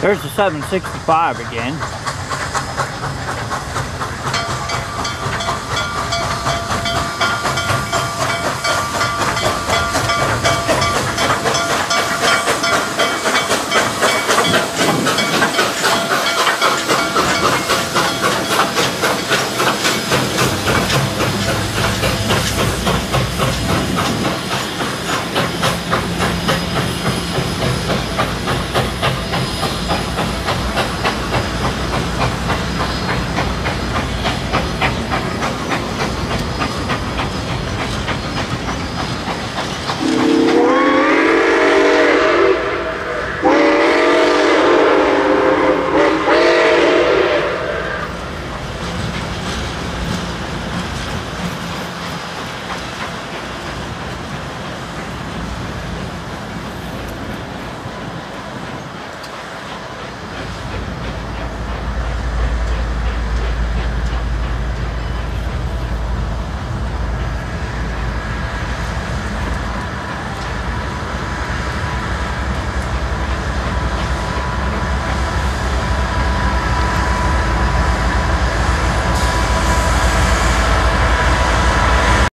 There's the 765 again.